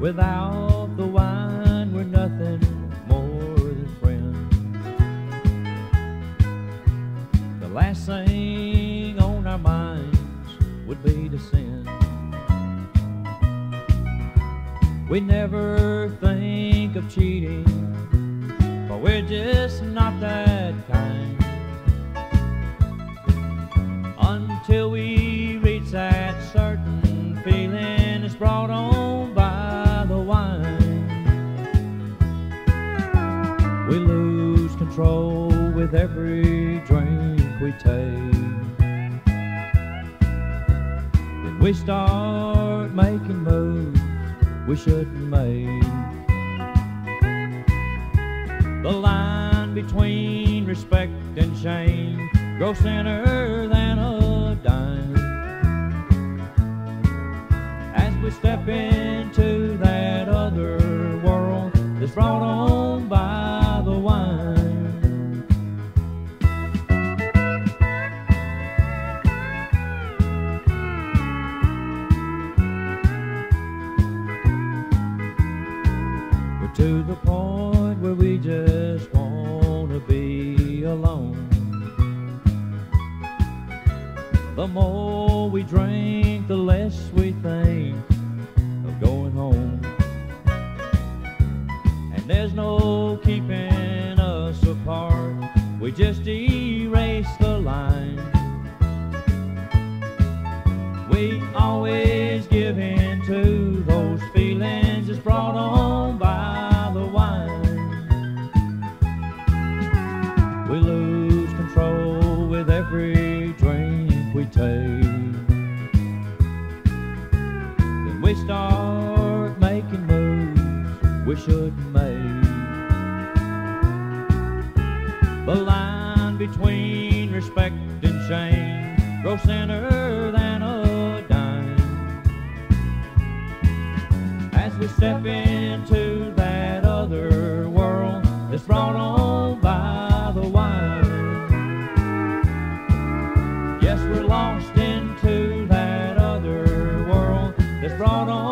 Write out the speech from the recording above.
Without the wine, we're nothing more than friends. The last thing on our minds would be to sin. We never think of cheating, but we're just not that kind. With every drink we take. Then we start making moves we shouldn't make. The line between respect and shame grows thinner than a dime. As we step into that other world that's brought on by to the point where we just want to be alone. The more we drink, the less we think of going home. And there's no keeping us apart. We just erase the line. We always give in to those feelings that's brought start making moves we shouldn't make. The line between respect and shame grows thinner than a dime. As we step into that other world that's brought on by the wire. Yes, we're lost brought on.